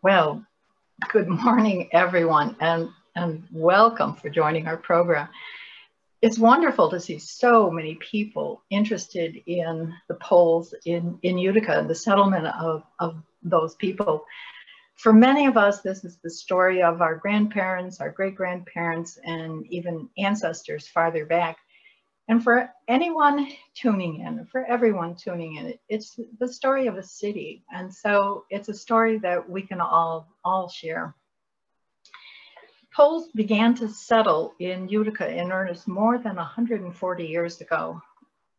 Well, good morning, everyone, and, and welcome for joining our program. It's wonderful to see so many people interested in the Poles in, in Utica and the settlement of, of those people. For many of us, this is the story of our grandparents, our great grandparents, and even ancestors farther back. And for anyone tuning in, for everyone tuning in, it's the story of a city. And so it's a story that we can all, all share. Poles began to settle in Utica in earnest more than 140 years ago.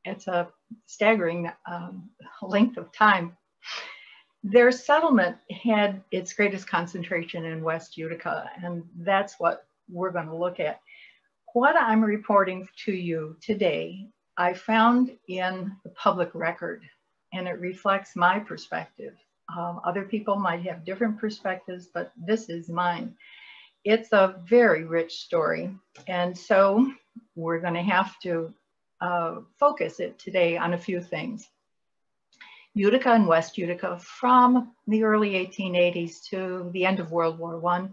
It's a staggering um, length of time. Their settlement had its greatest concentration in West Utica, and that's what we're going to look at. What I'm reporting to you today, I found in the public record, and it reflects my perspective. Um, other people might have different perspectives, but this is mine. It's a very rich story, and so we're going to have to uh, focus it today on a few things. Utica and West Utica from the early 1880s to the end of World War I.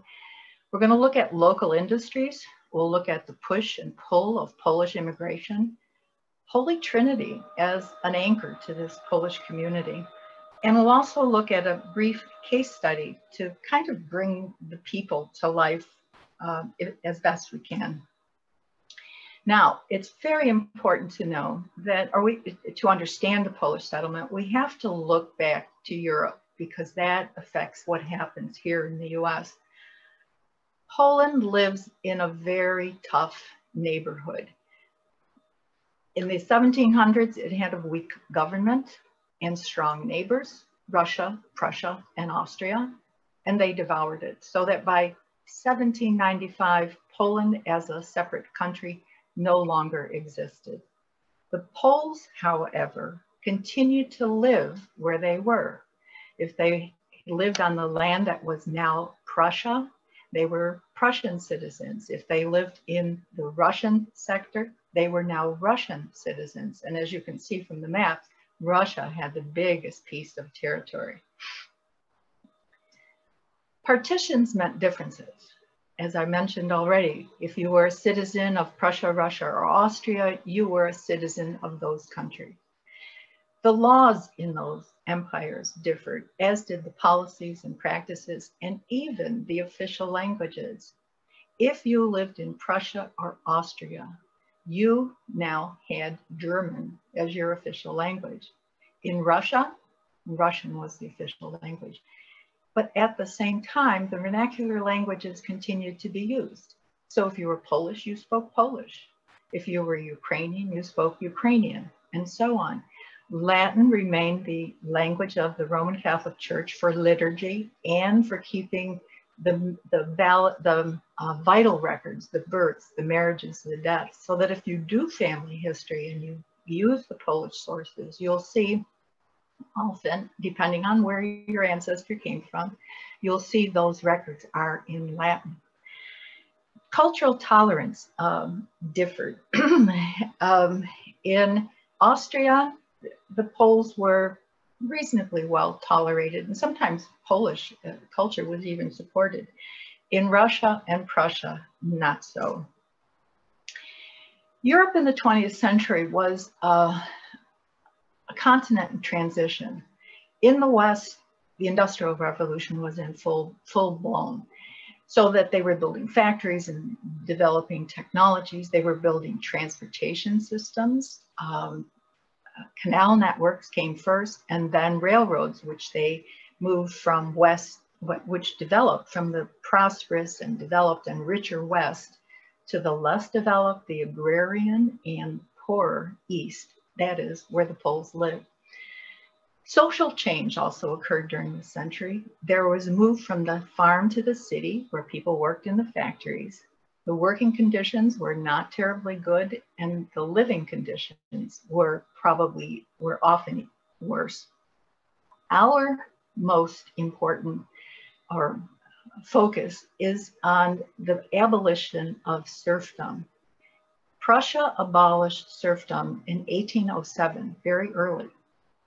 We're going to look at local industries, We'll look at the push and pull of Polish immigration, Holy Trinity as an anchor to this Polish community. And we'll also look at a brief case study to kind of bring the people to life uh, as best we can. Now, it's very important to know that, or we, to understand the Polish settlement, we have to look back to Europe because that affects what happens here in the US. Poland lives in a very tough neighborhood. In the 1700s, it had a weak government and strong neighbors, Russia, Prussia, and Austria, and they devoured it. So that by 1795, Poland as a separate country no longer existed. The Poles, however, continued to live where they were. If they lived on the land that was now Prussia, they were Prussian citizens. If they lived in the Russian sector, they were now Russian citizens. And as you can see from the map, Russia had the biggest piece of territory. Partitions meant differences. As I mentioned already, if you were a citizen of Prussia, Russia, or Austria, you were a citizen of those countries. The laws in those empires differed, as did the policies and practices, and even the official languages. If you lived in Prussia or Austria, you now had German as your official language. In Russia, Russian was the official language. But at the same time, the vernacular languages continued to be used. So if you were Polish, you spoke Polish. If you were Ukrainian, you spoke Ukrainian, and so on. Latin remained the language of the Roman Catholic Church for liturgy and for keeping the, the, val, the uh, vital records, the births, the marriages, the deaths, so that if you do family history and you use the Polish sources, you'll see often, depending on where your ancestor came from, you'll see those records are in Latin. Cultural tolerance um, differed. um, in Austria, the Poles were reasonably well tolerated, and sometimes Polish uh, culture was even supported. In Russia and Prussia, not so. Europe in the 20th century was uh, a continent in transition. In the West, the Industrial Revolution was in full, full blown. So that they were building factories and developing technologies. They were building transportation systems. Um, canal networks came first and then railroads, which they moved from west, which developed from the prosperous and developed and richer west to the less developed, the agrarian and poorer east. That is where the Poles lived. Social change also occurred during the century. There was a move from the farm to the city where people worked in the factories. The working conditions were not terribly good and the living conditions were probably, were often worse. Our most important or focus is on the abolition of serfdom. Prussia abolished serfdom in 1807, very early.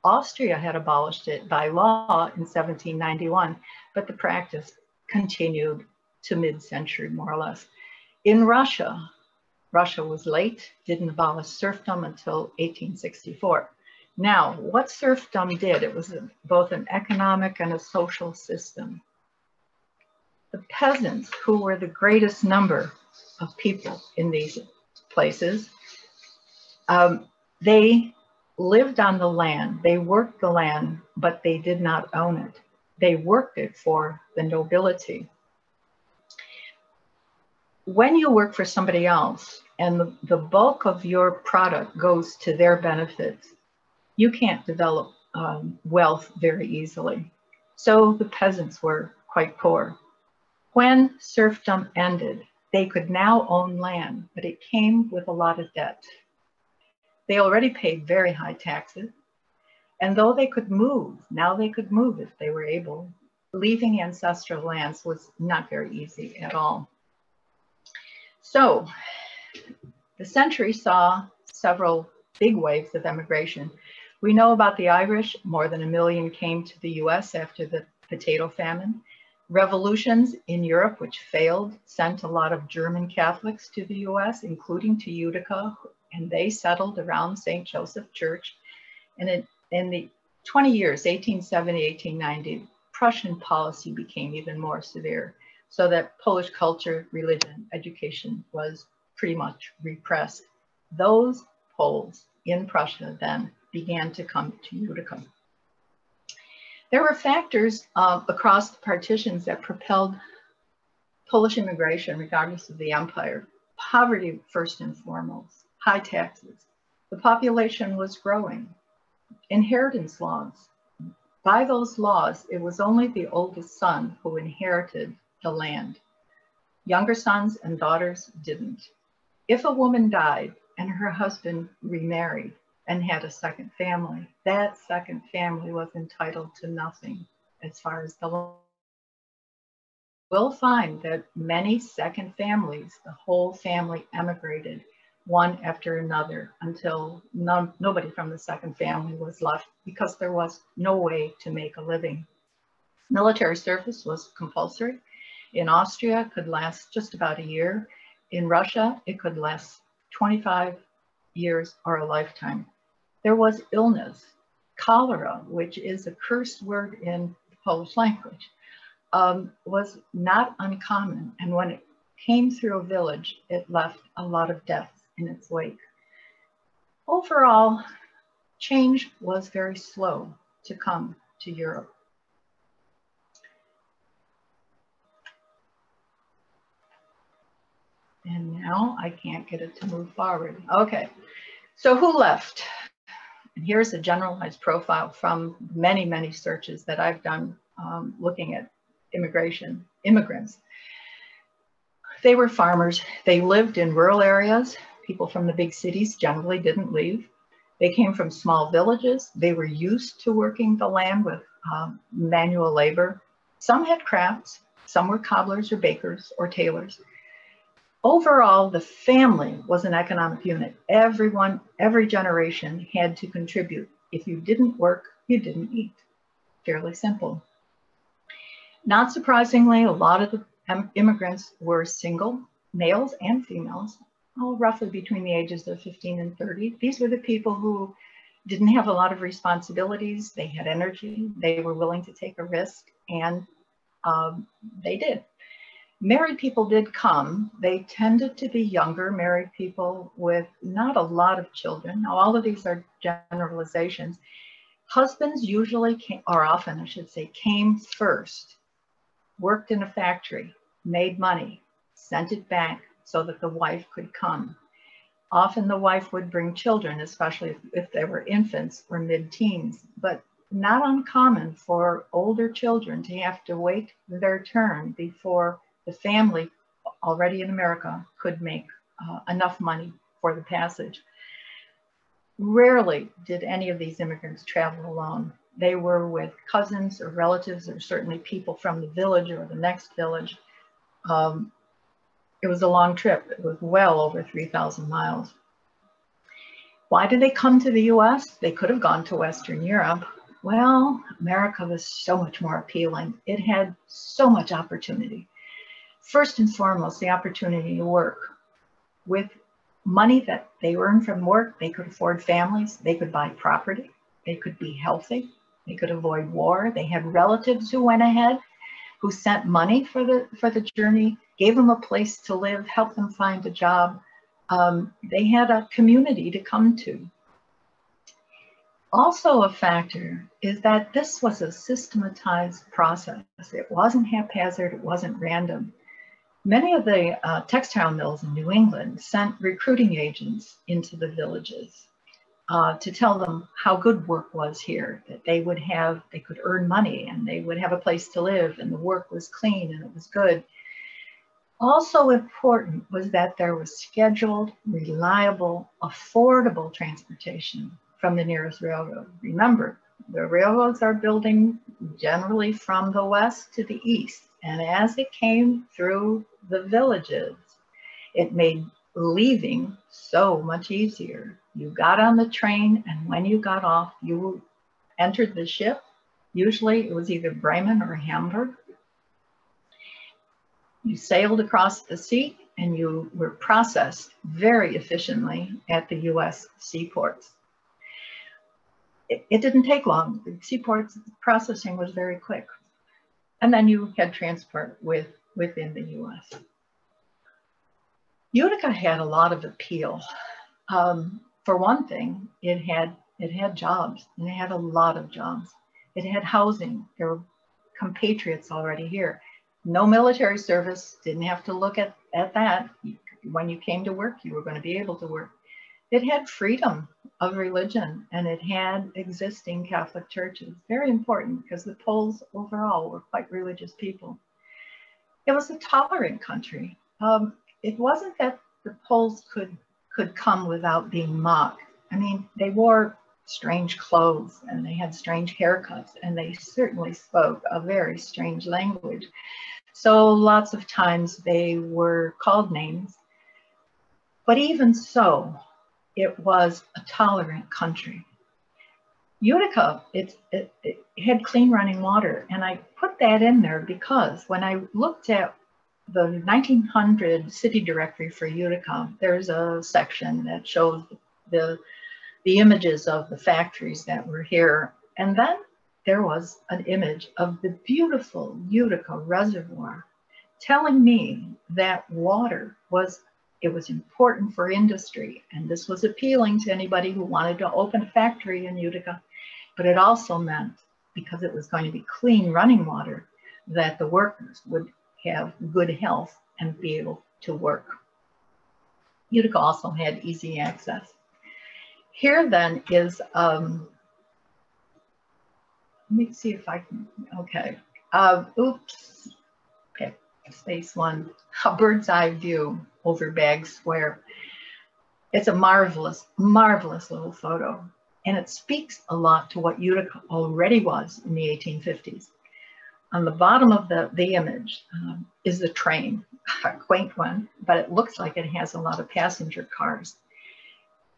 Austria had abolished it by law in 1791, but the practice continued to mid-century, more or less. In Russia, Russia was late, didn't abolish serfdom until 1864. Now, what serfdom did, it was both an economic and a social system. The peasants, who were the greatest number of people in these places, um, they lived on the land, they worked the land, but they did not own it. They worked it for the nobility. When you work for somebody else and the, the bulk of your product goes to their benefits, you can't develop um, wealth very easily. So the peasants were quite poor. When serfdom ended, they could now own land, but it came with a lot of debt. They already paid very high taxes. And though they could move, now they could move if they were able. Leaving ancestral lands was not very easy at all. So the century saw several big waves of emigration. We know about the Irish, more than a million came to the US after the potato famine. Revolutions in Europe, which failed, sent a lot of German Catholics to the US, including to Utica, and they settled around St. Joseph Church. And in, in the 20 years, 1870, 1890, Prussian policy became even more severe, so that Polish culture, religion, education was pretty much repressed. Those Poles in Prussia then began to come to Utica. There were factors uh, across the partitions that propelled Polish immigration, regardless of the empire. Poverty, first and foremost high taxes. The population was growing. Inheritance laws. By those laws, it was only the oldest son who inherited the land. Younger sons and daughters didn't. If a woman died and her husband remarried and had a second family, that second family was entitled to nothing as far as the law. We'll find that many second families, the whole family emigrated one after another until no, nobody from the second family was left because there was no way to make a living. Military service was compulsory. In Austria, it could last just about a year. In Russia, it could last 25 years or a lifetime. There was illness, cholera, which is a cursed word in the Polish language, um, was not uncommon. And when it came through a village, it left a lot of deaths in its wake. Overall, change was very slow to come to Europe. And now I can't get it to move forward. Okay, so who left? And here's a generalized profile from many, many searches that I've done um, looking at immigration, immigrants. They were farmers. They lived in rural areas people from the big cities generally didn't leave. They came from small villages. They were used to working the land with um, manual labor. Some had crafts, some were cobblers or bakers or tailors. Overall, the family was an economic unit. Everyone, every generation had to contribute. If you didn't work, you didn't eat. Fairly simple. Not surprisingly, a lot of the immigrants were single, males and females, oh, roughly between the ages of 15 and 30. These were the people who didn't have a lot of responsibilities. They had energy. They were willing to take a risk, and um, they did. Married people did come. They tended to be younger married people with not a lot of children. Now, all of these are generalizations. Husbands usually came, or often I should say, came first, worked in a factory, made money, sent it back, so that the wife could come. Often the wife would bring children, especially if, if they were infants or mid-teens, but not uncommon for older children to have to wait their turn before the family already in America could make uh, enough money for the passage. Rarely did any of these immigrants travel alone. They were with cousins or relatives or certainly people from the village or the next village. Um, it was a long trip. It was well over 3,000 miles. Why did they come to the US? They could have gone to Western Europe. Well, America was so much more appealing. It had so much opportunity. First and foremost, the opportunity to work. With money that they earned from work, they could afford families, they could buy property, they could be healthy, they could avoid war. They had relatives who went ahead, who sent money for the for the journey, gave them a place to live, helped them find a job um, they had a community to come to. Also, a factor is that this was a systematized process. It wasn't haphazard, it wasn't random. Many of the uh, textile mills in New England sent recruiting agents into the villages uh, to tell them how good work was here, that they would have, they could earn money and they would have a place to live and the work was clean and it was good. Also important was that there was scheduled, reliable, affordable transportation from the nearest railroad. Remember, the railroads are building generally from the west to the east. And as it came through the villages, it made leaving so much easier. You got on the train, and when you got off, you entered the ship. Usually it was either Bremen or Hamburg. You sailed across the sea and you were processed very efficiently at the US seaports. It, didn't take long. The seaports processing was very quick. And then you had transport with, within the US. Utica had a lot of appeal. Um, for one thing, it had it had jobs and it had a lot of jobs. It had housing. There were compatriots already here no military service, didn't have to look at, at that. When you came to work, you were going to be able to work. It had freedom of religion and it had existing Catholic churches. Very important because the Poles overall were quite religious people. It was a tolerant country. Um, it wasn't that the Poles could could come without being mocked. I mean, they wore strange clothes and they had strange haircuts and they certainly spoke a very strange language. So lots of times they were called names. But even so, it was a tolerant country. Utica, it, it, it, had clean running water. And I put that in there because when I looked at the 1900 city directory for Utica, there's a section that shows the, the images of the factories that were here. And then there was an image of the beautiful Utica Reservoir telling me that water was it was important for industry and this was appealing to anybody who wanted to open a factory in Utica but it also meant because it was going to be clean running water that the workers would have good health and be able to work. Utica also had easy access. Here then is um, let me see if I can, okay. Uh, oops, okay, space one, a bird's eye view over Bagg Square. It's a marvelous, marvelous little photo. And it speaks a lot to what Utica already was in the 1850s. On the bottom of the, the image um, is the train, a quaint one, but it looks like it has a lot of passenger cars.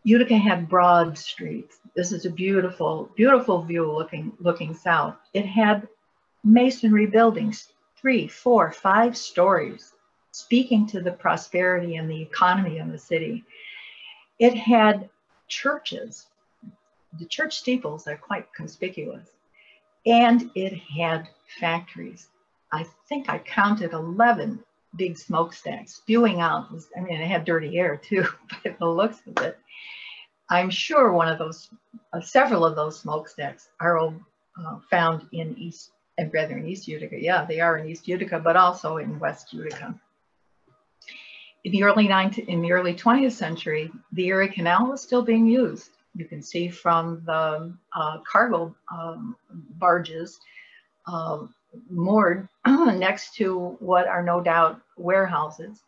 Utica had broad streets. This is a beautiful, beautiful view looking, looking south. It had masonry buildings, three, four, five stories, speaking to the prosperity and the economy of the city. It had churches. The church steeples are quite conspicuous. And it had factories. I think I counted 11 big smokestacks spewing out. I mean, it had dirty air too, by the looks of it. I'm sure one of those, uh, several of those smokestacks are uh, found in East, and rather in East Utica. Yeah, they are in East Utica, but also in West Utica. In the early 19, in the early 20th century, the Erie Canal was still being used. You can see from the uh, cargo um, barges um, moored next to what are no doubt warehouses.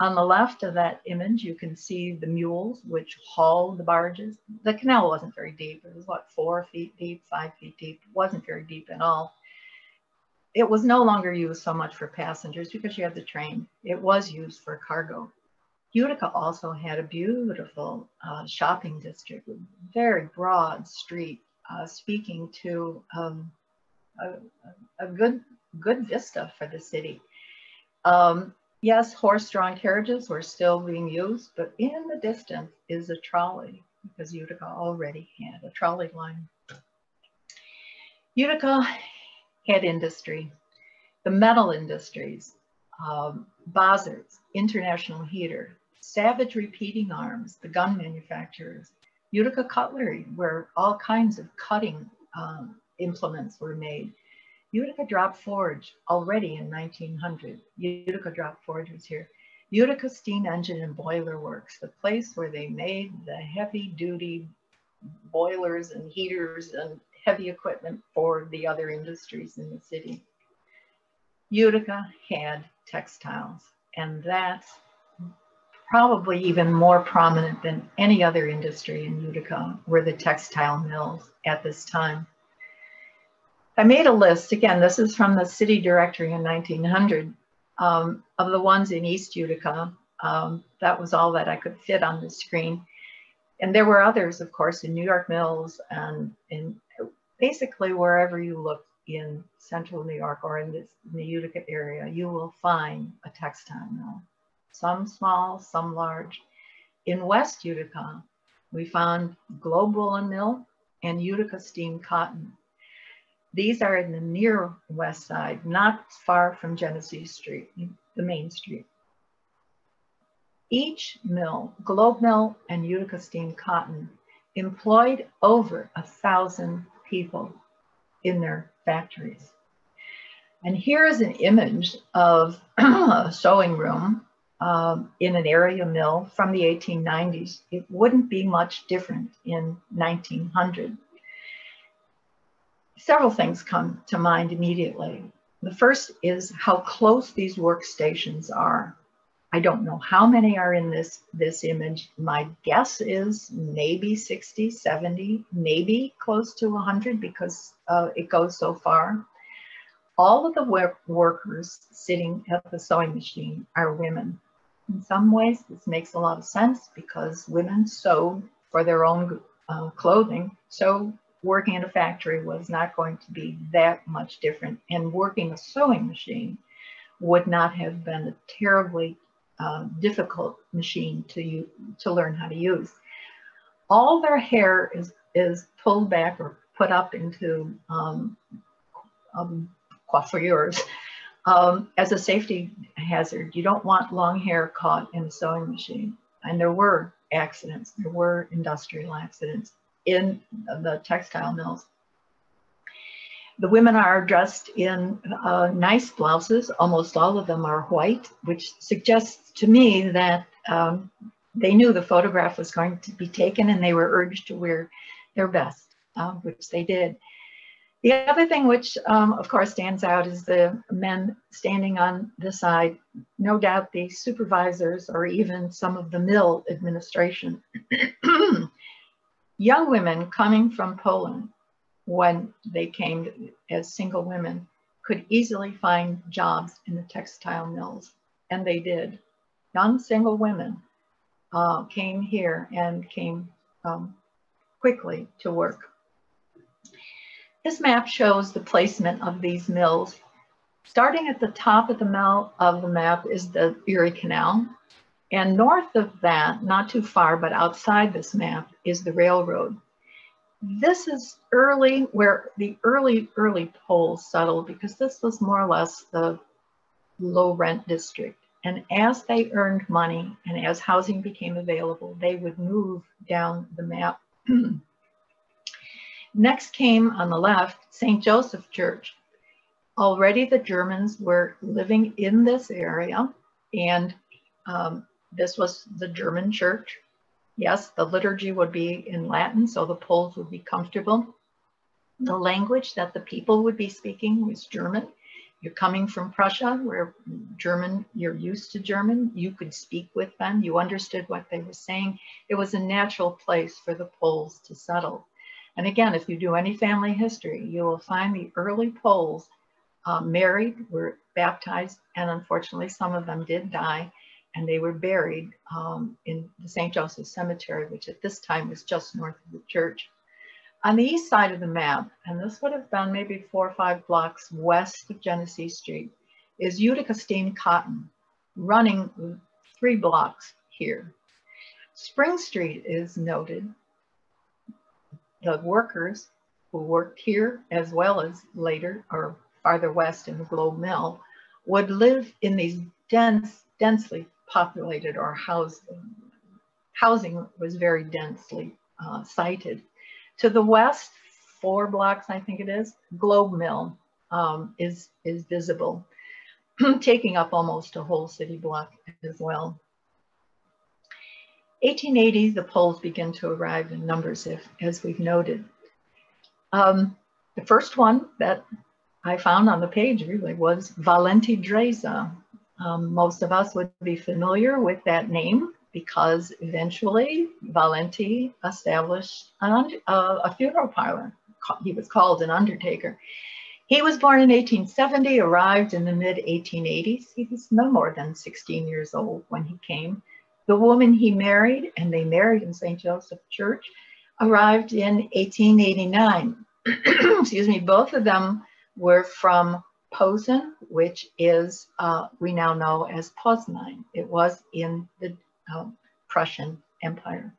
On the left of that image, you can see the mules which haul the barges. The canal wasn't very deep. It was what, four feet deep, five feet deep. It wasn't very deep at all. It was no longer used so much for passengers because you had the train. It was used for cargo. Utica also had a beautiful uh, shopping district, very broad street, uh, speaking to um, a, a, good good vista for the city. Um, yes, horse-drawn carriages were still being used, but in the distance is a trolley because Utica already had a trolley line. Utica had industry, the metal industries, um, Bosserts, International Heater, Savage Repeating Arms, the gun manufacturers, Utica Cutlery, where all kinds of cutting um, implements were made. Utica Drop Forge, already in 1900, Utica Drop Forge was here. Utica Steam Engine and Boiler Works, the place where they made the heavy duty boilers and heaters and heavy equipment for the other industries in the city. Utica had textiles, and that's probably even more prominent than any other industry in Utica were the textile mills at this time. I made a list, again, this is from the city directory in 1900, um, of the ones in East Utica. Um, that was all that I could fit on the screen. And there were others, of course, in New York Mills and in basically wherever you look in central New York or in, this, in the Utica area, you will find a textile mill. Some small, some large. In West Utica, we found Globe Woolen Mill and Utica Steam Cotton. These are in the near west side, not far from Genesee Street, the main street. Each mill, Globe Mill and Utica Steam Cotton, employed over a thousand people in their factories. And here is an image of a sewing room um, in an area mill from the 1890s. It wouldn't be much different in 1900. Several things come to mind immediately. The first is how close these workstations are. I don't know how many are in this, this image. My guess is maybe 60, 70, maybe close to 100 because uh, it goes so far. All of the work workers sitting at the sewing machine are women. In some ways, this makes a lot of sense because women sew for their own uh, clothing. So working in a factory was not going to be that much different. And working a sewing machine would not have been a terribly uh, difficult machine to, to learn how to use. All their hair is, is pulled back or put up into um, um, coiffures um, as a safety hazard. You don't want long hair caught in a sewing machine. And there were accidents, there were industrial accidents in the textile mills. The women are dressed in uh, nice blouses. Almost all of them are white, which suggests to me that um, they knew the photograph was going to be taken and they were urged to wear their best, uh, which they did. The other thing which, um, of course, stands out is the men standing on the side, no doubt the supervisors or even some of the mill administration. Young women coming from Poland when they came as single women could easily find jobs in the textile mills, and they did. Young single women uh, came here and came um, quickly to work. This map shows the placement of these mills. Starting at the top of the, mill, of the map is the Erie Canal, and north of that, not too far, but outside this map, is the railroad this is early where the early, early Poles settled because this was more or less the low rent district. And as they earned money and as housing became available, they would move down the map. Next came on the left, St. Joseph Church. Already the Germans were living in this area and um, this was the German church Yes, the liturgy would be in Latin, so the Poles would be comfortable. The language that the people would be speaking was German. You're coming from Prussia, where German, you're used to German. You could speak with them. You understood what they were saying. It was a natural place for the Poles to settle. And again, if you do any family history, you will find the early Poles uh, married, were baptized, and unfortunately, some of them did die and they were buried um, in the St. Joseph Cemetery, which at this time was just north of the church. On the east side of the map, and this would have been maybe four or five blocks west of Genesee Street, is Utica Steam Cotton, running three blocks here. Spring Street is noted. The workers who worked here as well as later or farther west in the Globe Mill would live in these dense, densely populated or housed. Housing was very densely uh, sited. To the west, four blocks, I think it is, Globe Mill um, is, is visible, taking up almost a whole city block as well. 1880, the Poles begin to arrive in numbers, if, as we've noted. Um, the first one that I found on the page really was Valenti Dresa. Um, most of us would be familiar with that name because eventually Valenti established an, uh, a funeral parlor. He was called an undertaker. He was born in 1870, arrived in the mid 1880s. He was no more than 16 years old when he came. The woman he married, and they married in St. Joseph Church, arrived in 1889. Excuse me, both of them were from Posen, which is, uh, we now know as Poznan. It was in the uh, Prussian Empire.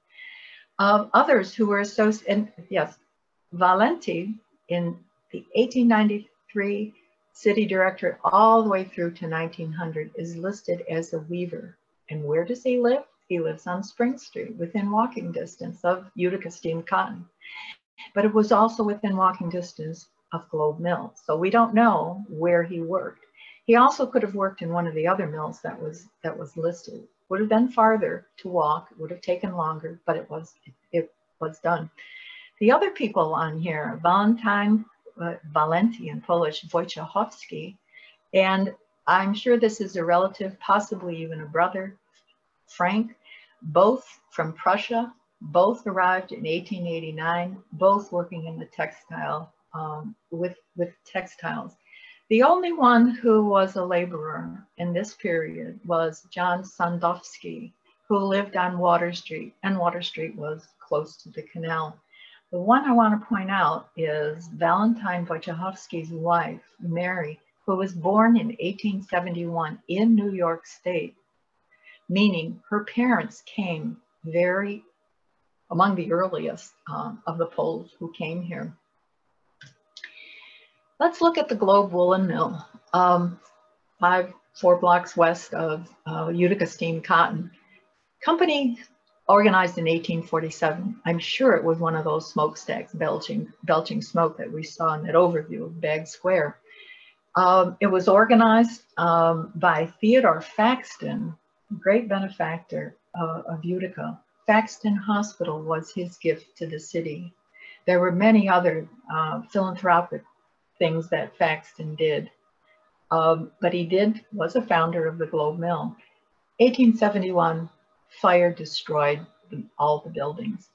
Uh, others who were associated, yes, Valenti in the 1893 city directorate all the way through to 1900 is listed as a weaver. And where does he live? He lives on Spring Street within walking distance of Utica Steam Cotton. But it was also within walking distance of Globe Mill. So we don't know where he worked. He also could have worked in one of the other mills that was that was listed. Would have been farther to walk, would have taken longer, but it was it, was done. The other people on here, Valentine, uh, Valenti in Polish, Wojciechowski, and I'm sure this is a relative, possibly even a brother, Frank, both from Prussia, both arrived in 1889, both working in the textile, um, with, with textiles. The only one who was a laborer in this period was John Sandowski, who lived on Water Street, and Water Street was close to the canal. The one I want to point out is Valentine Wojciechowski's wife, Mary, who was born in 1871 in New York State, meaning her parents came very among the earliest um, of the Poles who came here. Let's look at the Globe Woolen Mill, um, five, four blocks west of uh, Utica Steam Cotton. Company organized in 1847. I'm sure it was one of those smokestacks belching, belching smoke that we saw in that overview of Bagg Square. Um, it was organized um, by Theodore Faxton, great benefactor uh, of Utica. Faxton Hospital was his gift to the city. There were many other uh, philanthropic things that Faxton did, um, but he did was a founder of the Globe Mill. 1871, fire destroyed the, all the buildings.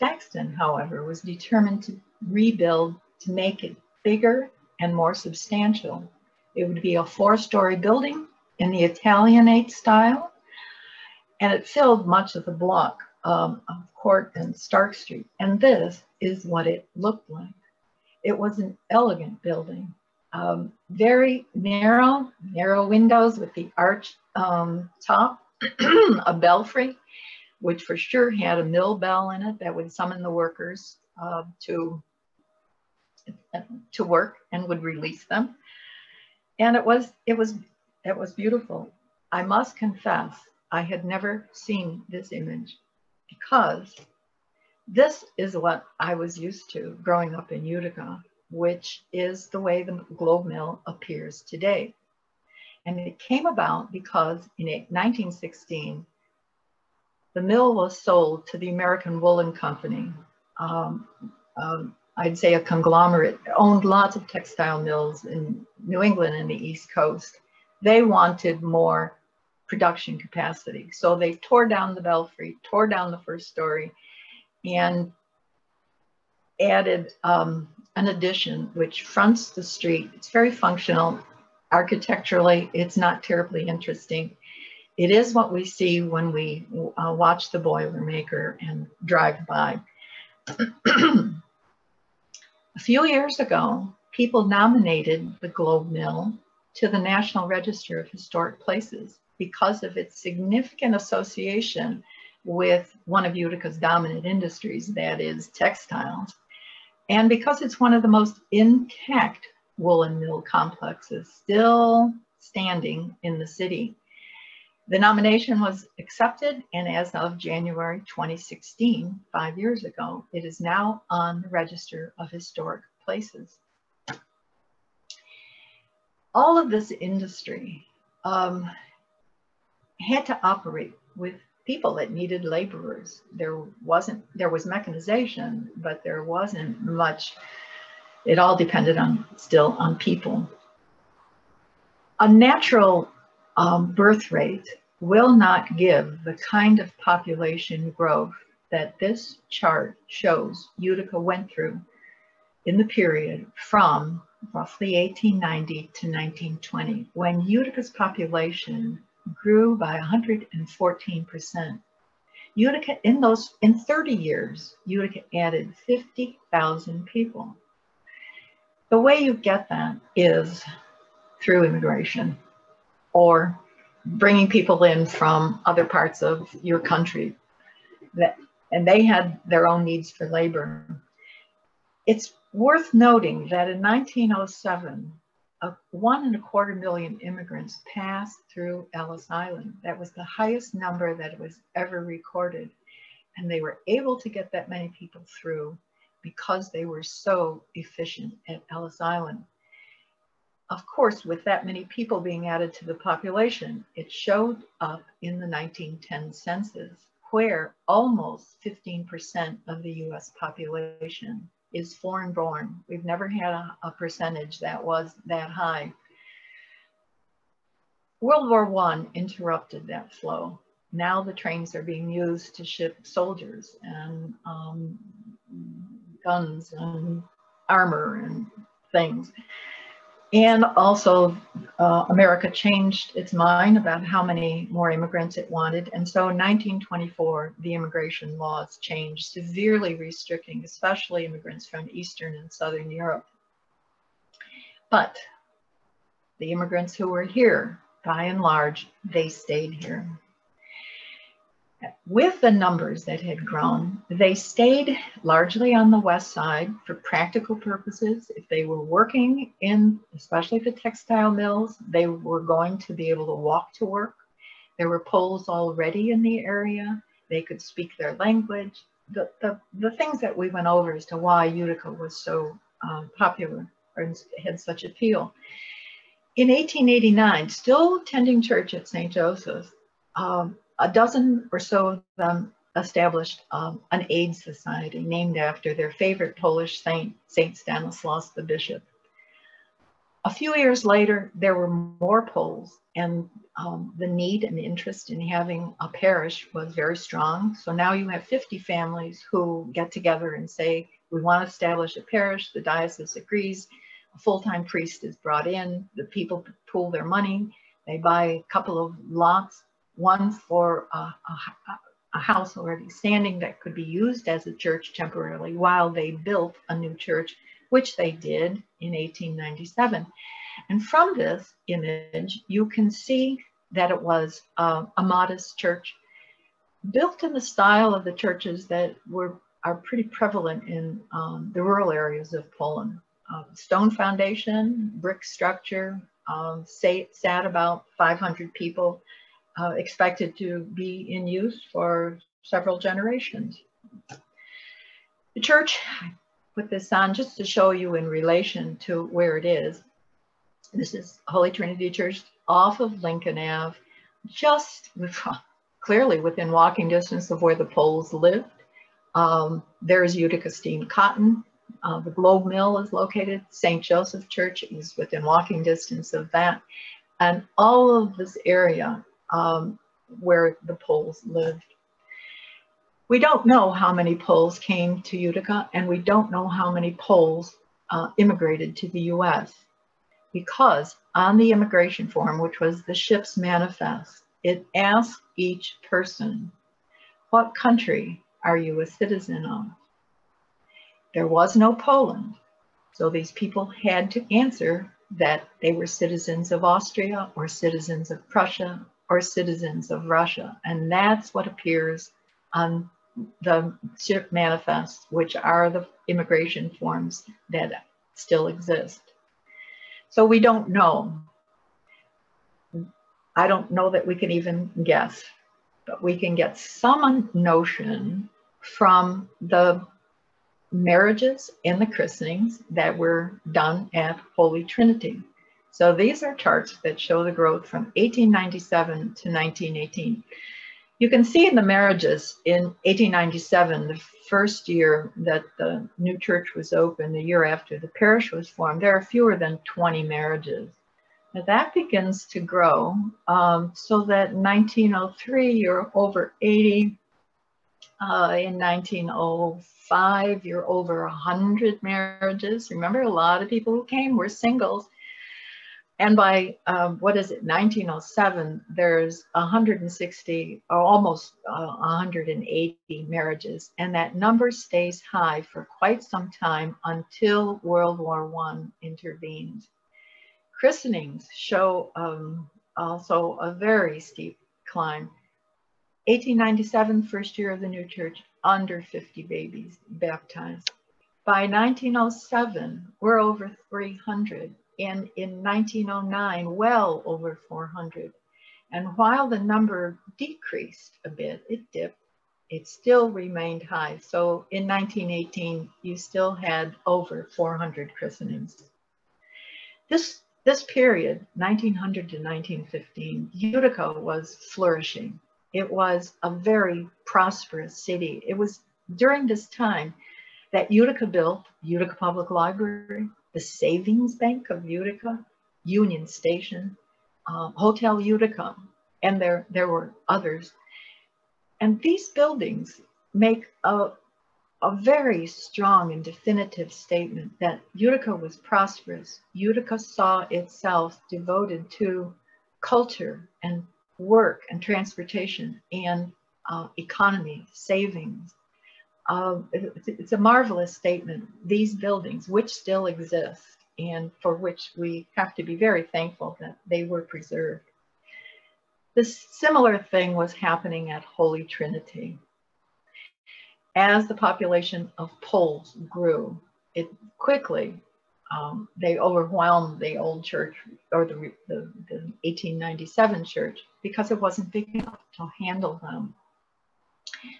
Faxton, however, was determined to rebuild to make it bigger and more substantial. It would be a four-story building in the Italianate style, and it filled much of the block um, of Court and Stark Street. And this is what it looked like. It was an elegant building, um, very narrow, narrow windows with the arch um, top, a belfry, which for sure had a mill bell in it that would summon the workers uh, to to work and would release them. And it was, it was, it was beautiful. I must confess, I had never seen this image because this is what I was used to growing up in Utica, which is the way the Globe Mill appears today. And it came about because in 1916, the mill was sold to the American Woolen Company. Um, um, I'd say a conglomerate, owned lots of textile mills in New England and the East Coast. They wanted more production capacity. So they tore down the belfry, tore down the first story, and added um, an addition which fronts the street. It's very functional. Architecturally, it's not terribly interesting. it is what we see when we uh, watch the Boilermaker and drive by. A few years ago, people nominated the Globe Mill to the National Register of Historic Places because of its significant association with one of Utica's dominant industries, that is textiles, and because it's one of the most intact woolen mill complexes still standing in the city. The nomination was accepted, and as of January 2016, five years ago, it is now on the Register of Historic Places. All of this industry um, had to operate with people that needed laborers. There wasn't, there was mechanization, but there wasn't much. It all depended on still on people. A natural um, birth rate will not give the kind of population growth that this chart shows Utica went through in the period from roughly 1890 to 1920, when Utica's population grew by 114%. Utica, in those, in 30 years, Utica added 50,000 people. The way you get that is through immigration or bringing people in from other parts of your country that, and they had their own needs for labor. It's worth noting that in 1907, a one and a quarter million immigrants passed through Ellis Island. That was the highest number that was ever recorded. And they were able to get that many people through because they were so efficient at Ellis Island. Of course, with that many people being added to the population, it showed up in the 1910 census, where almost 15% of the US population is foreign born. We've never had a, a percentage that was that high. World War I interrupted that flow. Now the trains are being used to ship soldiers and um, guns and armor and things. And also, uh, America changed its mind about how many more immigrants it wanted. And so in 1924, the immigration laws changed, severely restricting, especially immigrants from Eastern and Southern Europe. But the immigrants who were here, by and large, they stayed here with the numbers that had grown, they stayed largely on the west side for practical purposes. If they were working in, especially the textile mills, they were going to be able to walk to work. There were Poles already in the area. They could speak their language. The, the, the things that we went over as to why Utica was so um, popular or had such appeal. In 1889, still attending church at St. Joseph's, um, a dozen or so of them established um, an aid society named after their favorite Polish saint, Saint Stanislaus the bishop. A few years later, there were more Poles and um, the need and interest in having a parish was very strong. So now you have 50 families who get together and say, we want to establish a parish, the diocese agrees, a full-time priest is brought in, the people pool their money, they buy a couple of lots one for a, a, a, house already standing that could be used as a church temporarily while they built a new church, which they did in 1897. And from this image, you can see that it was a modest church built in the style of the churches that were are pretty prevalent in um, the rural areas of Poland. Uh, stone foundation, brick structure, um, say, sat about 500 people uh, expected to be in use for several generations. The church, I put this on just to show you in relation to where it is. This is Holy Trinity Church off of Lincoln Ave, just with, clearly within walking distance of where the Poles lived. Um, there's Utica Steam Cotton. Uh, the Globe Mill is located. St. Joseph Church is within walking distance of that. And all of this area um, where the Poles lived. We don't know how many Poles came to Utica, and we don't know how many Poles uh, immigrated to the US because on the immigration form, which was the ship's manifest, it asked each person, what country are you a citizen of? There was no Poland. So these people had to answer that they were citizens of Austria or citizens of Prussia or citizens of Russia. And that's what appears on the ship manifest, which are the immigration forms that still exist. So we don't know. I don't know that we can even guess, but we can get some notion from the marriages and the christenings that were done at Holy Trinity. So these are charts that show the growth from 1897 to 1918. You can see in the marriages in 1897, the first year that the new church was open, the year after the parish was formed, there are fewer than 20 marriages. Now that begins to grow um, so that 1903, you're over 80. Uh, in 1905, you're over 100 marriages. Remember, a lot of people who came were singles. And by, um, what is it, 1907, there's 160 or almost uh, 180 marriages. And that number stays high for quite some time until World War I intervened. Christenings show um, also a very steep climb. 1897, first year of the new church, under 50 babies baptized. By 1907, we're over 300 and in 1909, well over 400. And while the number decreased a bit, it dipped, it still remained high. So in 1918, you still had over 400 christenings. This, this period, 1900 to 1915, Utica was flourishing. It was a very prosperous city. It was during this time that Utica built Utica Public Library, the Savings Bank of Utica, Union Station, uh, Hotel Utica, and there, there were others. And these buildings make a, a very strong and definitive statement that Utica was prosperous. Utica saw itself devoted to culture and work and transportation and uh, economy, savings, uh, it's, a marvelous statement. These buildings, which still exist and for which we have to be very thankful that they were preserved. This similar thing was happening at Holy Trinity. As the population of Poles grew, it quickly, um, they overwhelmed the old church or the, the, the 1897 church because it wasn't big enough to handle them.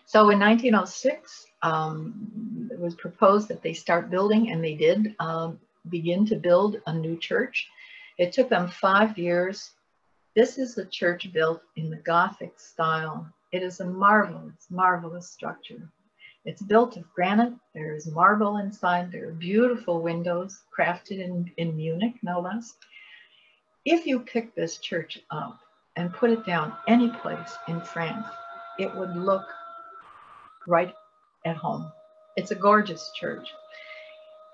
So in 1906, um, it was proposed that they start building, and they did um, begin to build a new church. It took them five years. This is a church built in the Gothic style. It is a marvelous, marvelous structure. It's built of granite. There is marble inside. There are beautiful windows crafted in, in Munich, no less. If you pick this church up and put it down any place in France, it would look right at home. It's a gorgeous church.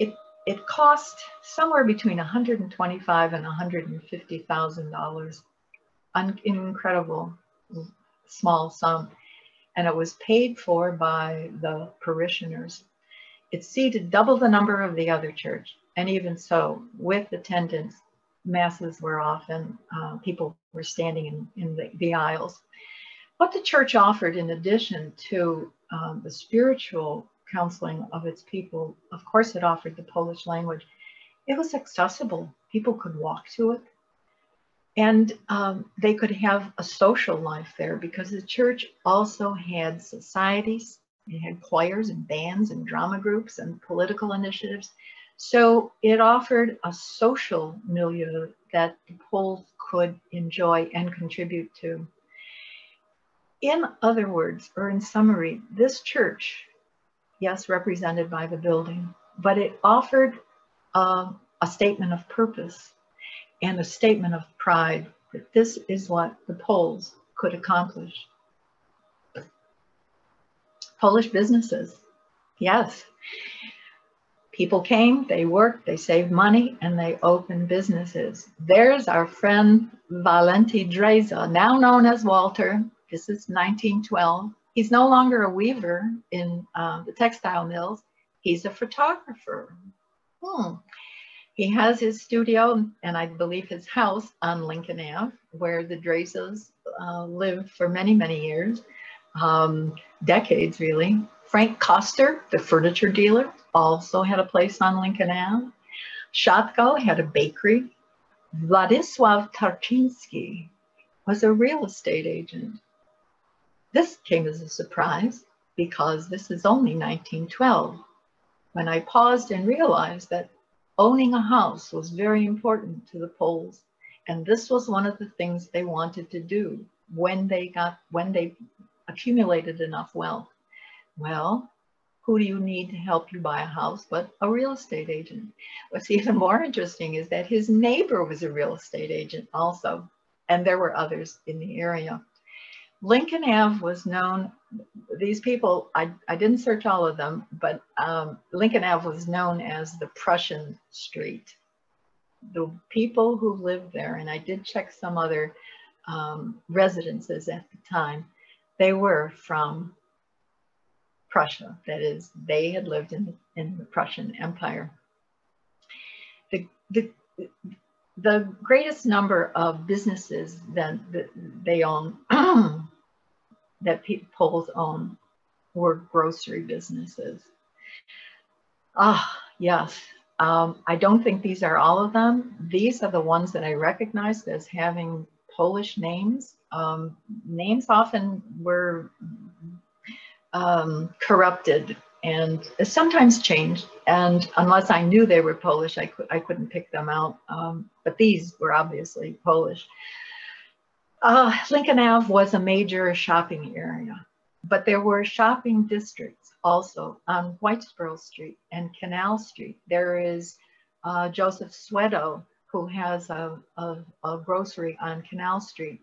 It it cost somewhere between 125 and 150 thousand dollars, an incredible small sum, and it was paid for by the parishioners. It seated double the number of the other church, and even so, with attendance, masses were often uh, people were standing in, in the, the aisles. What the church offered in addition to um, the spiritual counseling of its people, of course, it offered the Polish language. It was accessible. People could walk to it. And um, they could have a social life there because the church also had societies. It had choirs and bands and drama groups and political initiatives. So it offered a social milieu that the Poles could enjoy and contribute to. In other words, or in summary, this church, yes, represented by the building, but it offered uh, a statement of purpose and a statement of pride that this is what the Poles could accomplish. Polish businesses, yes. People came, they worked, they saved money, and they opened businesses. There's our friend Valenti Dreza, now known as Walter. This is 1912. He's no longer a weaver in uh, the textile mills. He's a photographer. Hmm. He has his studio and I believe his house on Lincoln Ave, where the Drezas uh, lived for many, many years, um, decades really. Frank Koster, the furniture dealer, also had a place on Lincoln Ave. Shotko had a bakery. Vladislav Tarchinsky was a real estate agent. This came as a surprise because this is only 1912 when I paused and realized that owning a house was very important to the Poles. And this was one of the things they wanted to do when they got, when they accumulated enough wealth. Well, who do you need to help you buy a house but a real estate agent? What's even more interesting is that his neighbor was a real estate agent also, and there were others in the area. Lincoln Ave was known, these people, I, I didn't search all of them, but um, Lincoln Ave was known as the Prussian Street. The people who lived there, and I did check some other um, residences at the time, they were from Prussia. That is, they had lived in, in the Prussian Empire. The, the, the greatest number of businesses that, that they own, that Poles own, were grocery businesses. Ah, yes. Um, I don't think these are all of them. These are the ones that I recognized as having Polish names. Um, names often were um, corrupted and sometimes changed. And unless I knew they were Polish, I, I couldn't pick them out. Um, but these were obviously Polish. Uh, Lincoln Ave was a major shopping area, but there were shopping districts also on Whitesboro Street and Canal Street. There is uh, Joseph Swedo, who has a, a, a grocery on Canal Street.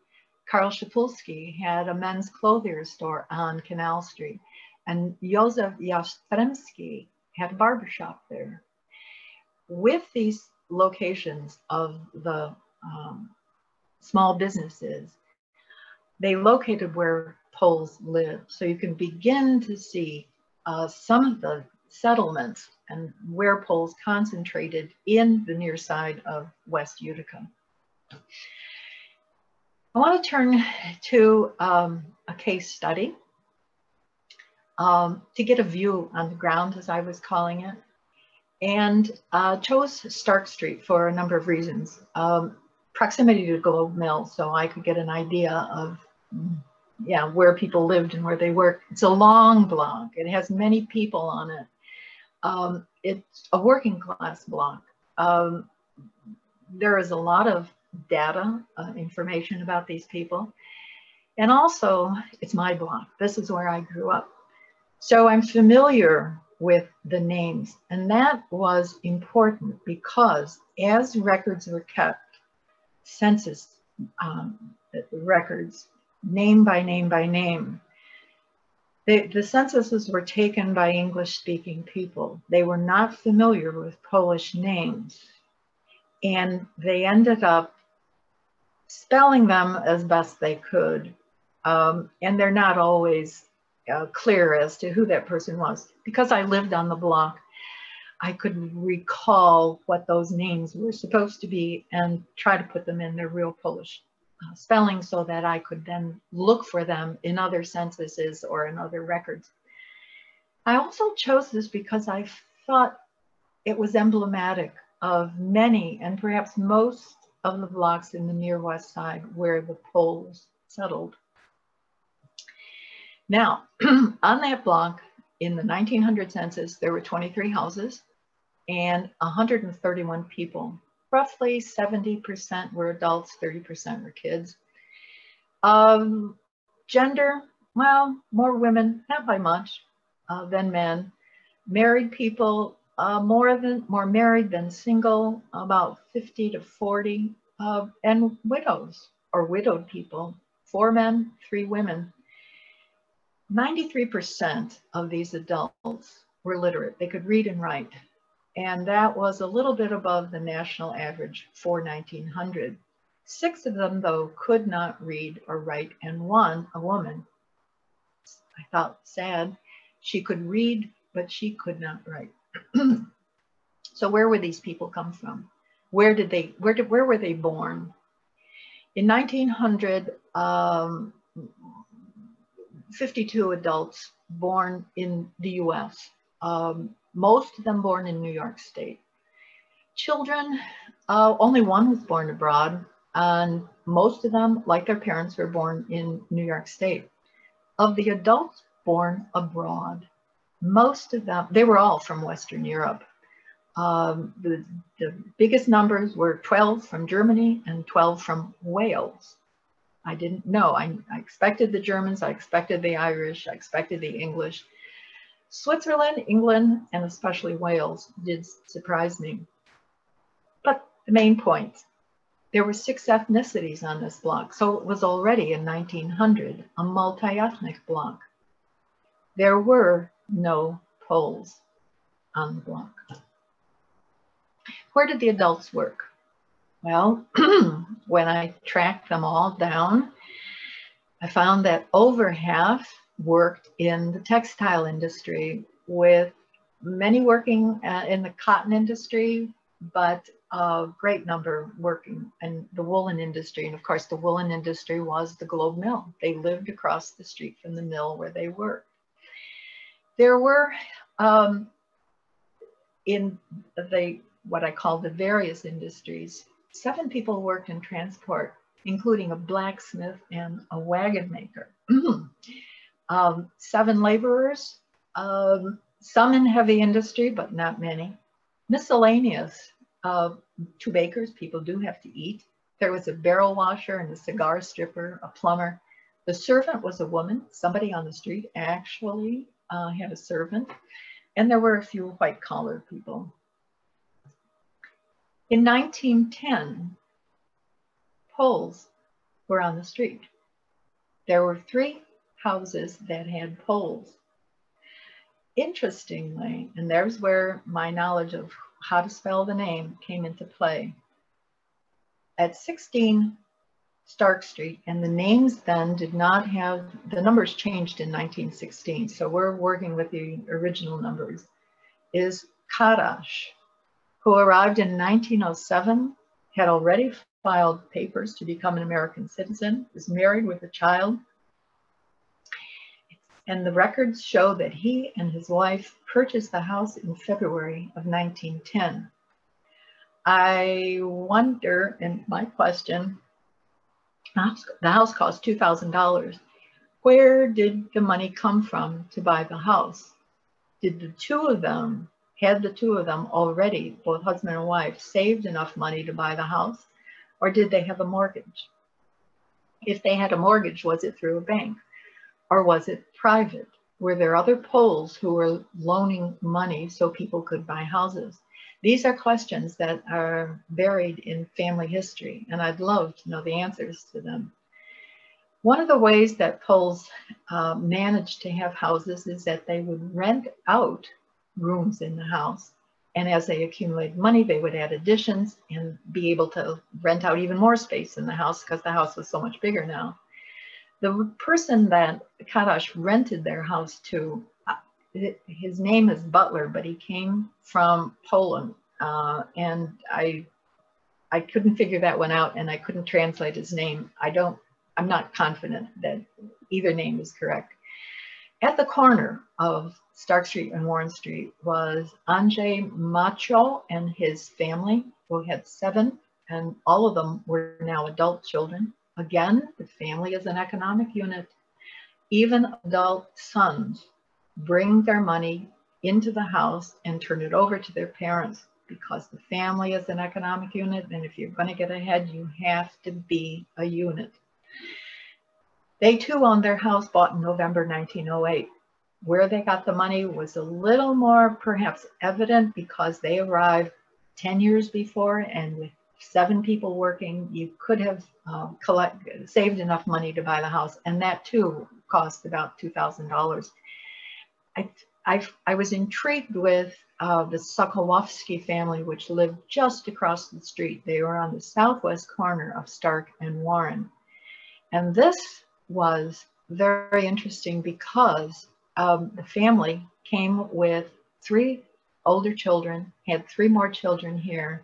Karl Shapulski had a men's clothier store on Canal Street. And Josef Jastremski had a barbershop there. With these locations of the um, small businesses, they located where Poles lived. So you can begin to see uh, some of the settlements and where Poles concentrated in the near side of West Utica. I want to turn to um, a case study um, to get a view on the ground, as I was calling it, and uh, chose Stark Street for a number of reasons. Um, proximity to Globe Mill, so I could get an idea of yeah, where people lived and where they worked. It's a long block. It has many people on it. Um, it's a working class block. Um, there is a lot of data, uh, information about these people. And also, it's my block. This is where I grew up. So I'm familiar with the names. And that was important because as records were kept, census um, records, name by name by name, the, the censuses were taken by English speaking people. They were not familiar with Polish names. And they ended up spelling them as best they could. Um, and they're not always uh, clear as to who that person was. Because I lived on the block, I could recall what those names were supposed to be and try to put them in their real Polish uh, spelling so that I could then look for them in other censuses or in other records. I also chose this because I thought it was emblematic of many and perhaps most of the blocks in the near west side where the Poles settled. Now, on that block in the 1900 census, there were 23 houses and 131 people. Roughly 70% were adults, 30% were kids. Um, gender, well, more women, not by much, uh, than men. Married people, uh, more than more married than single, about 50 to 40, uh, and widows or widowed people, four men, three women. 93% of these adults were literate. They could read and write. And that was a little bit above the national average for 1900. Six of them, though, could not read or write, and one, a woman, I thought sad, she could read, but she could not write. so where were these people come from? Where did they, where did, where were they born? In 1900, um, 52 adults born in the US, um, most of them born in New York State. Children, uh, only one was born abroad, and most of them, like their parents, were born in New York State. Of the adults born abroad, most of them, they were all from Western Europe. Um, the, the biggest numbers were 12 from Germany and 12 from Wales. I didn't know. I, I, expected the Germans, I expected the Irish, I expected the English. Switzerland, England, and especially Wales did surprise me. But the main point, there were six ethnicities on this block, so it was already in 1900 a multi-ethnic block. There were no Poles on the block. Where did the adults work? Well, when I tracked them all down, I found that over half worked in the textile industry with many working uh, in the cotton industry, but a great number working in the woolen industry. And of course, the woolen industry was the Globe Mill. They lived across the street from the mill where they worked. There were um, in the what I call the various industries Seven people worked in transport, including a blacksmith and a wagon maker. um, seven laborers, um, some in heavy industry, but not many. Miscellaneous, uh, two bakers, people do have to eat. There was a barrel washer and a cigar stripper, a plumber. The servant was a woman. Somebody on the street actually uh, had a servant. And there were a few white collar people. In 1910, poles were on the street. There were three houses that had poles. Interestingly, and there's where my knowledge of how to spell the name came into play. At 16 Stark Street, and the names then did not have, the numbers changed in 1916, so we're working with the original numbers, is Kadash who arrived in 1907, had already filed papers to become an American citizen, was married with a child. And the records show that he and his wife purchased the house in February of 1910. I wonder, and my question, the house cost $2,000. Where did the money come from to buy the house? Did the two of them had the two of them already, both husband and wife, saved enough money to buy the house, or did they have a mortgage? If they had a mortgage, was it through a bank, or was it private? Were there other Poles who were loaning money so people could buy houses? These are questions that are buried in family history, and I'd love to know the answers to them. One of the ways that Poles uh, managed to have houses is that they would rent out rooms in the house. And as they accumulated money, they would add additions and be able to rent out even more space in the house because the house was so much bigger now. The person that Kadash rented their house to, uh, his name is Butler, but he came from Poland. Uh, and I, I couldn't figure that one out and I couldn't translate his name. I don't, I'm not confident that either name is correct. At the corner of Stark Street and Warren Street was Anjay Macho and his family, who had seven, and all of them were now adult children. Again, the family is an economic unit. Even adult sons bring their money into the house and turn it over to their parents because the family is an economic unit. And if you're going to get ahead, you have to be a unit. They too owned their house bought in November 1908. Where they got the money was a little more perhaps evident because they arrived 10 years before and with seven people working, you could have uh, collect, saved enough money to buy the house. And that too cost about $2,000. I, I, I was intrigued with uh, the Sokolovsky family, which lived just across the street. They were on the southwest corner of Stark and Warren. And this was very interesting because um, the family came with three older children, had three more children here.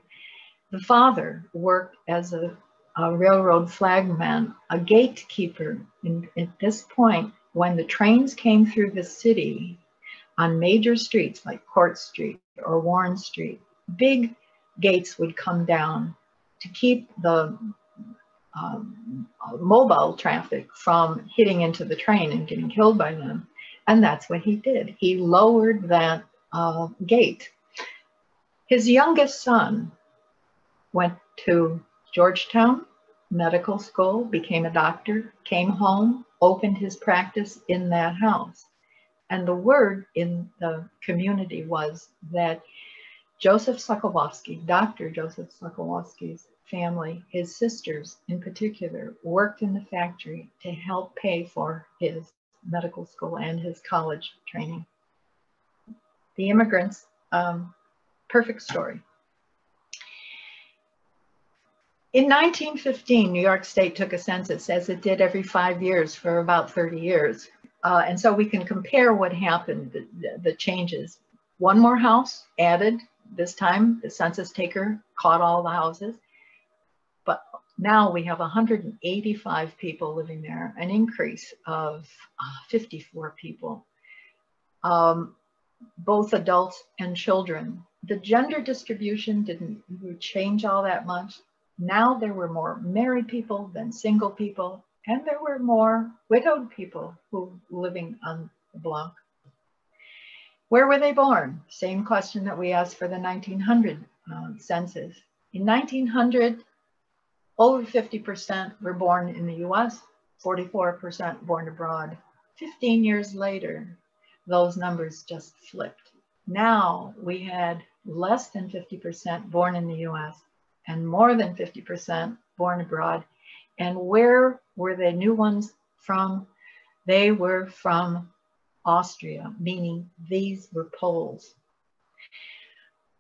The father worked as a, a railroad flagman, a gatekeeper. And at this point, when the trains came through the city on major streets like Court Street or Warren Street, big gates would come down to keep the um, mobile traffic from hitting into the train and getting killed by them. And that's what he did. He lowered that uh, gate. His youngest son went to Georgetown Medical School, became a doctor, came home, opened his practice in that house. And the word in the community was that Joseph Sokolovsky, Dr. Joseph Sokolovsky's family, his sisters in particular, worked in the factory to help pay for his medical school and his college training. The immigrants, um, perfect story. In 1915, New York State took a census as it did every five years for about 30 years. Uh, and so we can compare what happened, the, the, changes. One more house added. This time, the census taker caught all the houses. But now we have 185 people living there, an increase of uh, 54 people, um, both adults and children. The gender distribution didn't change all that much. Now there were more married people than single people, and there were more widowed people who living on the block. Where were they born? Same question that we asked for the 1900 uh, census. In 1900, over 50% were born in the US, 44% born abroad. 15 years later, those numbers just flipped. Now we had less than 50% born in the US and more than 50% born abroad. And where were the new ones from? They were from Austria, meaning these were Poles.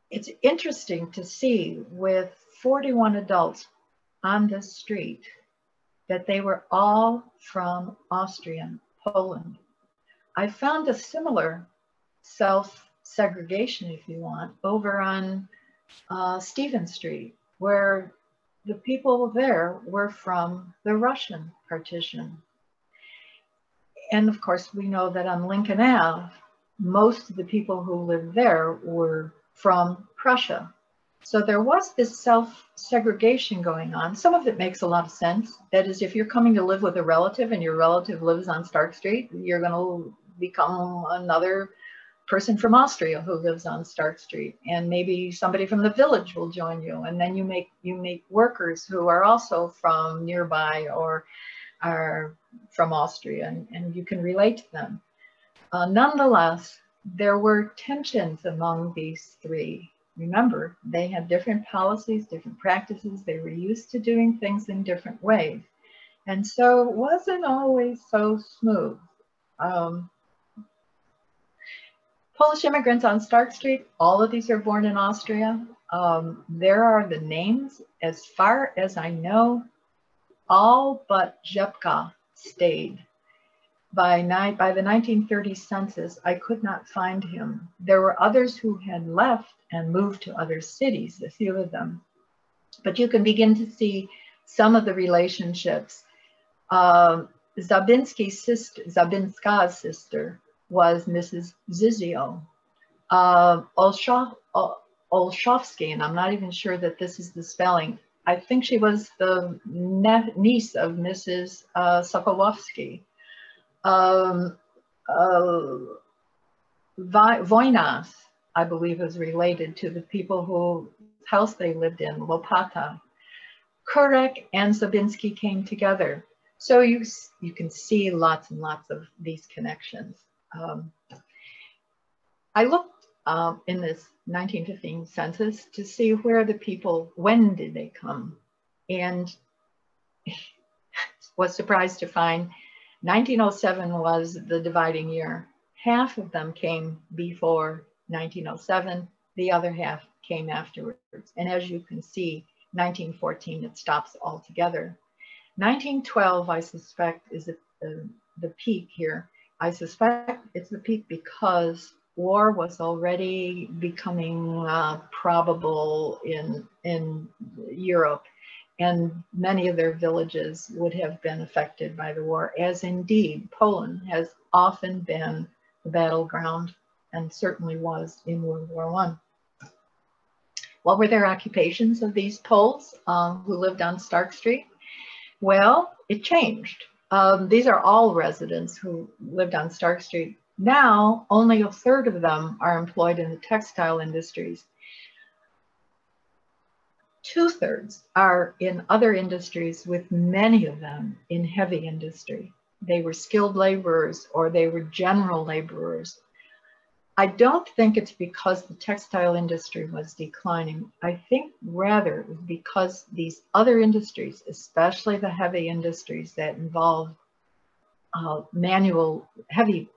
It's interesting to see with 41 adults on the street that they were all from Austrian Poland. I found a similar self segregation, if you want, over on uh, Stephen Street where the people there were from the Russian partition. And of course, we know that on Lincoln Ave, most of the people who lived there were from Prussia. So there was this self segregation going on. Some of it makes a lot of sense. That is, if you're coming to live with a relative and your relative lives on Stark Street, you're going to become another person from Austria who lives on Stark Street, and maybe somebody from the village will join you, and then you make you meet workers who are also from nearby or are from Austria, and, and you can relate to them. Uh, nonetheless, there were tensions among these three. Remember, they had different policies, different practices. They were used to doing things in different ways. And so it wasn't always so smooth. Um, Polish immigrants on Stark Street, all of these are born in Austria. Um, there are the names, as far as I know, all but Jepka stayed. By, ni- by the 1930 census, I could not find him. There were others who had left and moved to other cities, a few of them. But you can begin to see some of the relationships. Uh, Zabinski's sister, Zabinska's sister, was Mrs. Zizio. Uh, Olshovsky, and I'm not even sure that this is the spelling. I think she was the niece of Mrs. Uh, Sokolovsky. Um, uh, Voinas, I believe, is related to the people whose house they lived in, Lopata. Kurek and Zabinski came together. So you, you can see lots and lots of these connections. Um, I looked um, in this 1915 census to see where the people, when did they come? And was surprised to find 1907 was the dividing year. Half of them came before 1907. The other half came afterwards. And as you can see, 1914, it stops altogether. 1912, I suspect, is the, the, the peak here. I suspect it's the peak because war was already becoming uh, probable in, in Europe and many of their villages would have been affected by the war, as indeed Poland has often been the battleground and certainly was in World War One. What were their occupations of these Poles um, who lived on Stark Street? Well, it changed. Um, these are all residents who lived on Stark Street. Now, only a third of them are employed in the textile industries. Two thirds are in other industries, with many of them in heavy industry. They were skilled laborers or they were general laborers. I don't think it's because the textile industry was declining. I think rather because these other industries, especially the heavy industries that involve uh, manual, heavy,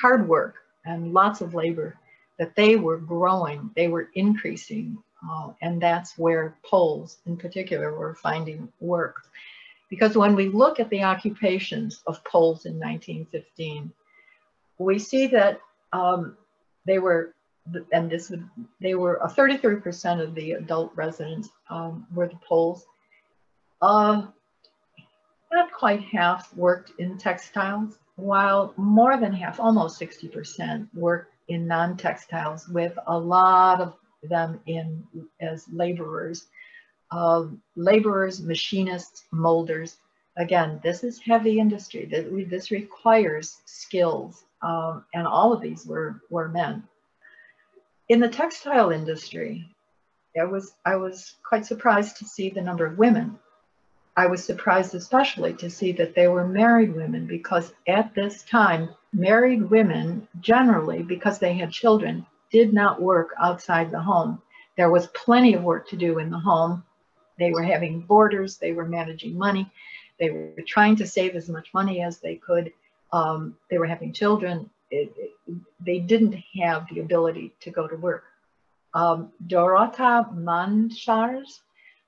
hard work and lots of labor, that they were growing, they were increasing uh, and that's where Poles in particular were finding work. Because when we look at the occupations of Poles in 1915, we see that um, they were, and this would, they were a 33% of the adult residents um, were the Poles. Uh, not quite half worked in textiles, while more than half, almost 60%, worked in non-textiles with a lot of them in as laborers. Uh, laborers, machinists, molders. Again, this is heavy industry. That this requires skills, um, and all of these were, were men. In the textile industry, I was, I was quite surprised to see the number of women. I was surprised especially to see that they were married women because at this time, married women generally, because they had children, did not work outside the home. There was plenty of work to do in the home. They were having boarders, they were managing money, they were trying to save as much money as they could. Um, they were having children. It, it, they didn't have the ability to go to work. Um, Dorota Manchars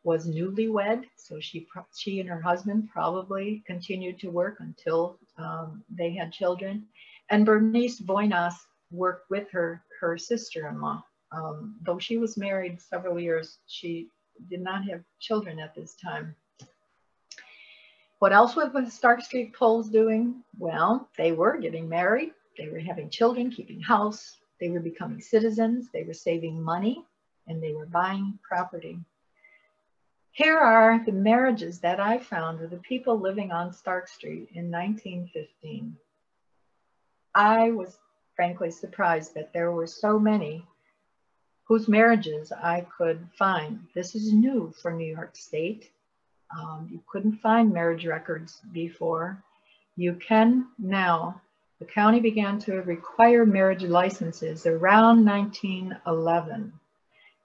was newlywed, so she she and her husband probably continued to work until um, they had children. And Bernice Voinas worked with her her sister-in-law. Um, though she was married several years, she did not have children at this time. What else were the Stark Street Poles doing? Well, they were getting married, they were having children, keeping house, they were becoming citizens, they were saving money, and they were buying property. Here are the marriages that I found of the people living on Stark Street in 1915. I was frankly surprised that there were so many whose marriages I could find. This is new for New York State. Um, you couldn't find marriage records before. You can now. The county began to require marriage licenses around 1911.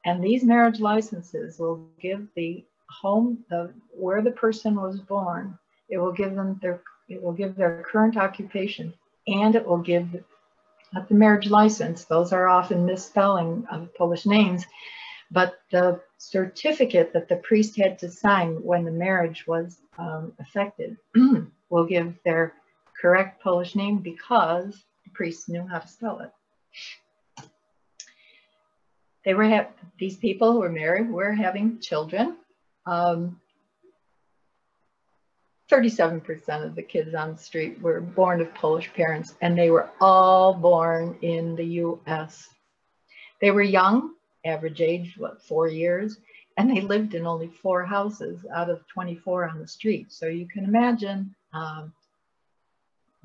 And these marriage licenses will give the home, the, where the person was born, it will give them their, it will give their current occupation and it will give not the marriage license, those are often misspelling of Polish names, but the certificate that the priest had to sign when the marriage was um, effected will give their correct Polish name because the priest knew how to spell it. They were these people who were married were having children. Um, 37% of the kids on the street were born of Polish parents, and they were all born in the US. They were young, average age, what, four years, and they lived in only four houses out of 24 on the street. So you can imagine um,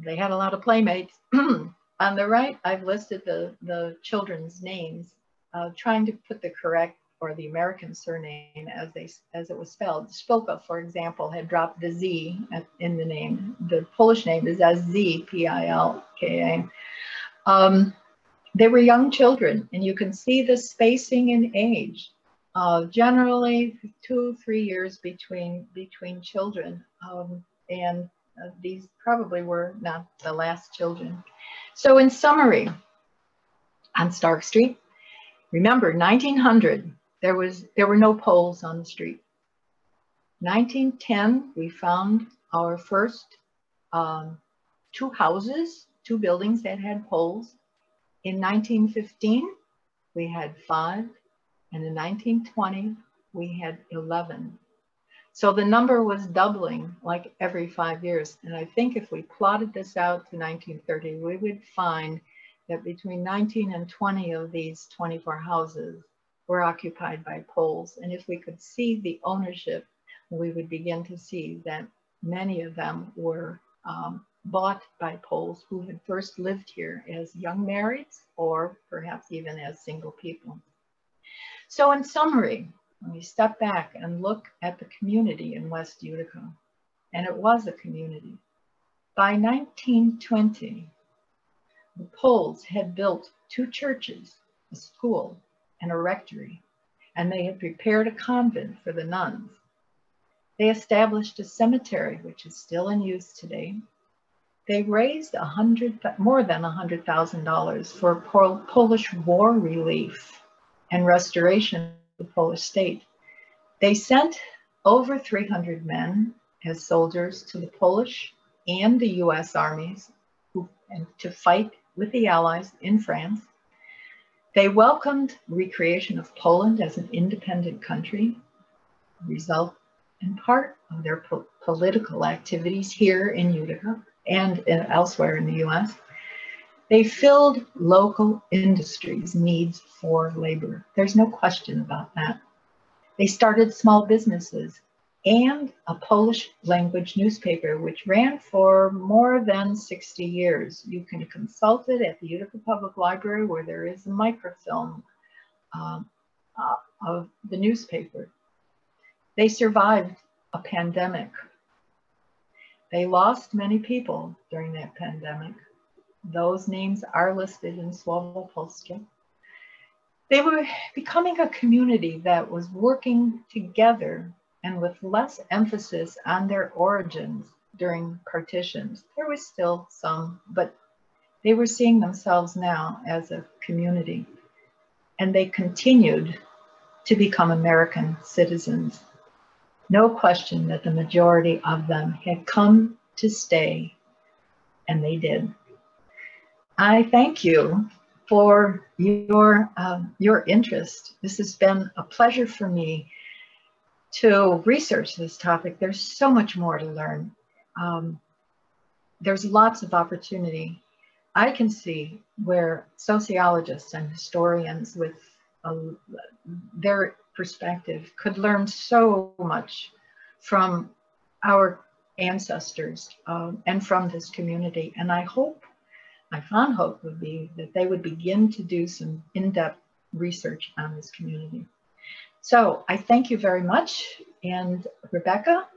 they had a lot of playmates. on the right, I've listed the, the children's names, uh, trying to put the correct or the American surname as they as it was spelled. Spilka, for example, had dropped the Z in the name. The Polish name is as Z, P-I-L-K-A. Um, they were young children, and you can see the spacing in age. Uh, generally, two, three years between between children, um, and uh, these probably were not the last children. So, in summary, on Stark Street. Remember, 1900, there was there were no poles on the street. 1910, we found our first um, two houses, two buildings that had poles. In 1915, we had five, and in 1920, we had 11. So the number was doubling like every five years. And I think if we plotted this out to 1930, we would find that between 19 and 20 of these 24 houses were occupied by Poles. And if we could see the ownership, we would begin to see that many of them were um, bought by Poles who had first lived here as young marrieds or perhaps even as single people. So in summary, when we step back and look at the community in West Utica, and it was a community, by 1920, the Poles had built two churches, a school, and a rectory, and they had prepared a convent for the nuns. They established a cemetery, which is still in use today. They raised a hundred, more than $100,000 for Pol Polish war relief and restoration of the Polish state. They sent over 300 men as soldiers to the Polish and the US armies who, and to fight with the Allies in France. They welcomed recreation of Poland as an independent country, result in part of their po political activities here in Utica and in, elsewhere in the US. They filled local industries' needs for labor. There's no question about that. They started small businesses and a Polish language newspaper, which ran for more than 60 years. You can consult it at the Utica Public Library, where there is a microfilm um, uh, of the newspaper. They survived a pandemic. They lost many people during that pandemic. Those names are listed in Słowo. They were becoming a community that was working together and with less emphasis on their origins during partitions. There was still some, but they were seeing themselves now as a community. And they continued to become American citizens. No question that the majority of them had come to stay, and they did. I thank you for your, um, your interest. This has been a pleasure for me to research this topic, there's so much more to learn. Um, there's lots of opportunity. I can see where sociologists and historians with a, their perspective could learn so much from our ancestors um, and from this community. And I hope, my fond hope would be that they would begin to do some in-depth research on this community. So I thank you very much. And Rebecca,